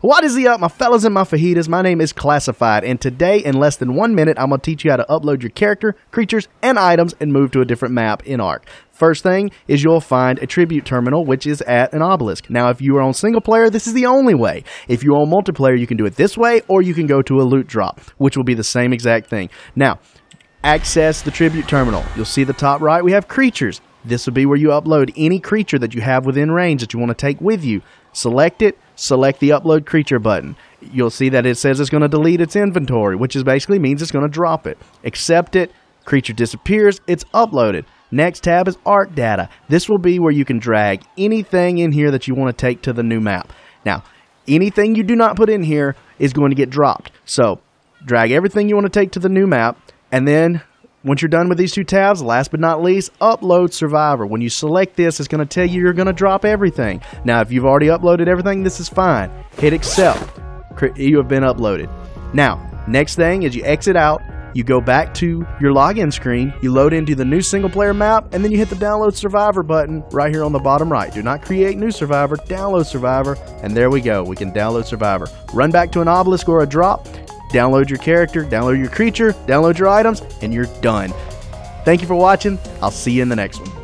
What is the up, my fellas and my fajitas? My name is Classified, and today, in less than one minute, I'm going to teach you how to upload your character, creatures, and items and move to a different map in Ark. First thing is you'll find a tribute terminal, which is at an obelisk. Now, if you are on single player, this is the only way. If you're on multiplayer, you can do it this way, or you can go to a loot drop, which will be the same exact thing. Now, access the tribute terminal. You'll see the top right, we have creatures. This will be where you upload any creature that you have within range that you want to take with you. Select it, select the upload creature button. You'll see that it says it's going to delete its inventory, which is basically means it's going to drop it. Accept it, creature disappears, it's uploaded. Next tab is Ark data. This will be where you can drag anything in here that you want to take to the new map. Now, anything you do not put in here is going to get dropped. So, drag everything you want to take to the new map, and then once you're done with these two tabs, last but not least, upload Survivor. When you select this, it's going to tell you you're going to drop everything. Now, if you've already uploaded everything, this is fine. Hit accept. You have been uploaded. Now, next thing is you exit out, you go back to your login screen, you load into the new single player map, and then you hit the download Survivor button right here on the bottom right. Do not create new Survivor, download Survivor, and there we go. We can download Survivor. Run back to an obelisk or a drop, download your character, download your creature, download your items, and you're done. Thank you for watching. I'll see you in the next one.